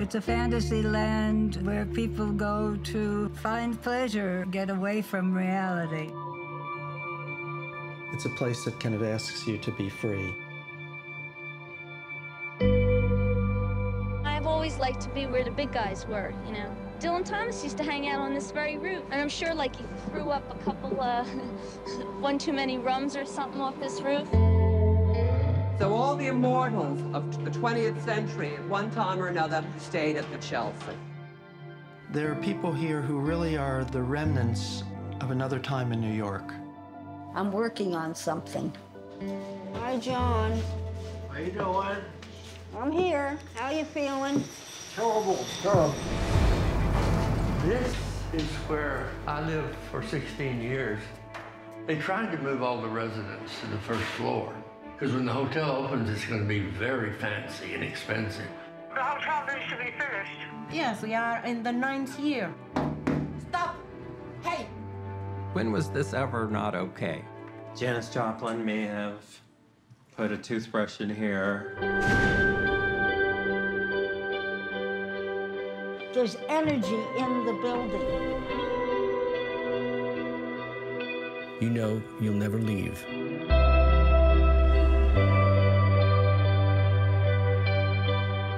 It's a fantasy land where people go to find pleasure, get away from reality. It's a place that kind of asks you to be free. I've always liked to be where the big guys were, you know. Dylan Thomas used to hang out on this very route, and I'm sure, like, he threw up a couple, uh, one too many rums or something off this roof. So all the immortals of the 20th century at one time or another stayed at the Chelsea. There are people here who really are the remnants of another time in New York. I'm working on something. Hi, John. How you doing? I'm here. How you feeling? Terrible, terrible. This is where I lived for 16 years. They tried to move all the residents to the first floor because when the hotel opens, it's going to be very fancy and expensive. The hotel needs to be finished. Yes, we are in the ninth year. Stop! Hey! When was this ever not okay? Janis Joplin may have put a toothbrush in here. There's energy in the building. You know you'll never leave.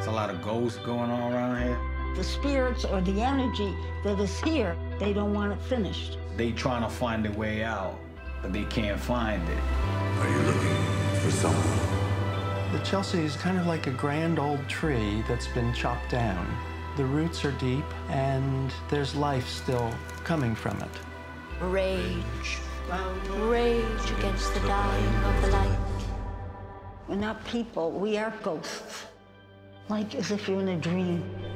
There's a lot of ghosts going on around here. The spirits or the energy that is here, they don't want it finished. They trying to find a way out, but they can't find it. Are you looking for someone? The Chelsea is kind of like a grand old tree that's been chopped down. The roots are deep, and there's life still coming from it. Rage. Rage against the dying of the light. We're not people, we are ghosts. Like as if you're in a dream.